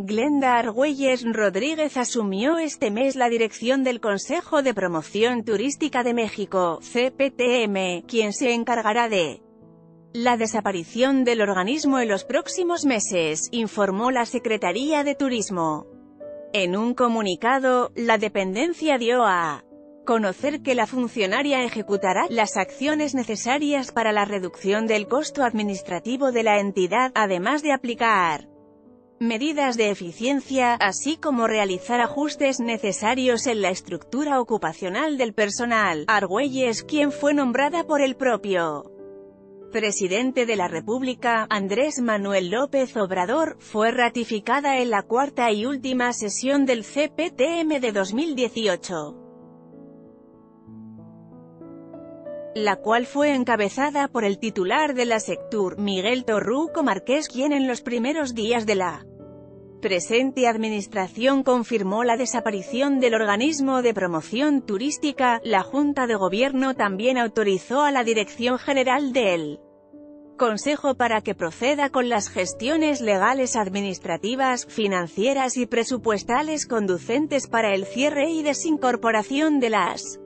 Glenda Argüelles Rodríguez asumió este mes la dirección del Consejo de Promoción Turística de México, CPTM, quien se encargará de la desaparición del organismo en los próximos meses, informó la Secretaría de Turismo. En un comunicado, la dependencia dio a conocer que la funcionaria ejecutará las acciones necesarias para la reducción del costo administrativo de la entidad, además de aplicar medidas de eficiencia, así como realizar ajustes necesarios en la estructura ocupacional del personal. Argüelles, quien fue nombrada por el propio presidente de la República, Andrés Manuel López Obrador, fue ratificada en la cuarta y última sesión del CPTM de 2018. La cual fue encabezada por el titular de la Sectur, Miguel Torruco Márquez quien en los primeros días de la presente administración confirmó la desaparición del organismo de promoción turística, la Junta de Gobierno también autorizó a la Dirección General del Consejo para que proceda con las gestiones legales administrativas, financieras y presupuestales conducentes para el cierre y desincorporación de las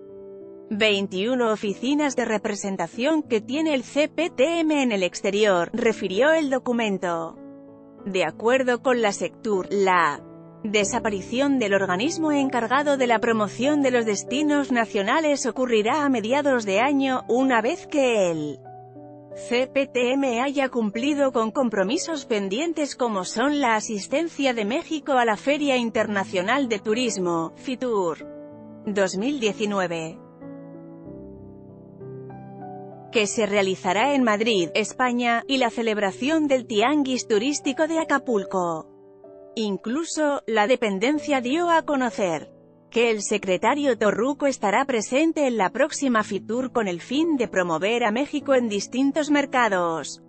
21 oficinas de representación que tiene el CPTM en el exterior, refirió el documento. De acuerdo con la Sectur, la desaparición del organismo encargado de la promoción de los destinos nacionales ocurrirá a mediados de año, una vez que el CPTM haya cumplido con compromisos pendientes como son la asistencia de México a la Feria Internacional de Turismo, FITUR 2019 que se realizará en Madrid, España, y la celebración del Tianguis Turístico de Acapulco. Incluso, la dependencia dio a conocer que el secretario Torruco estará presente en la próxima FITUR con el fin de promover a México en distintos mercados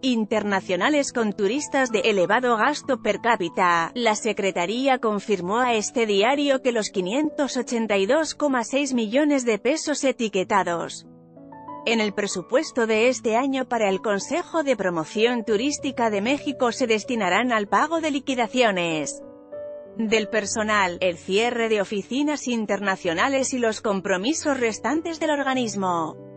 internacionales con turistas de elevado gasto per cápita. La Secretaría confirmó a este diario que los 582,6 millones de pesos etiquetados en el presupuesto de este año para el Consejo de Promoción Turística de México se destinarán al pago de liquidaciones del personal, el cierre de oficinas internacionales y los compromisos restantes del organismo.